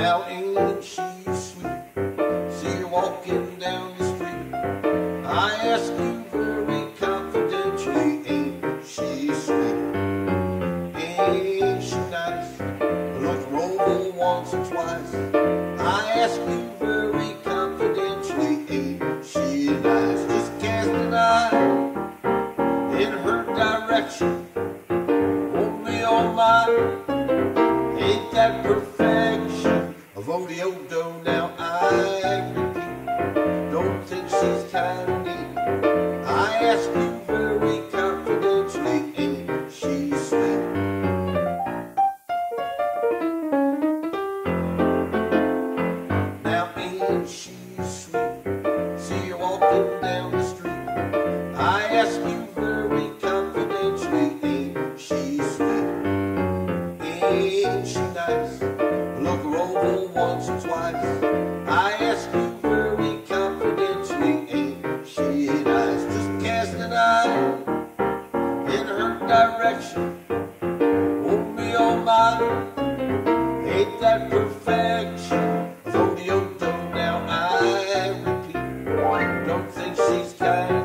Now ain't she sweet? See her walking down the street. I ask you very confidentially, ain't she sweet? Ain't she nice? Look her once or twice. I ask you very confidentially, ain't she nice? Just cast an eye in her direction. Only on mine, ain't that perfection of Odeo dough? Now I don't think she's kind of neat. I ask you very confidentially, ain't she sweet? Now ain't she sweet? See her walking down the street. I ask you very confidentially, ain't she sweet? Ain't she nice? I ask you very confidentially, she? Just cast an eye in her direction. Won't be on mine. Ain't that perfection? I repeat. Don't think she's kinda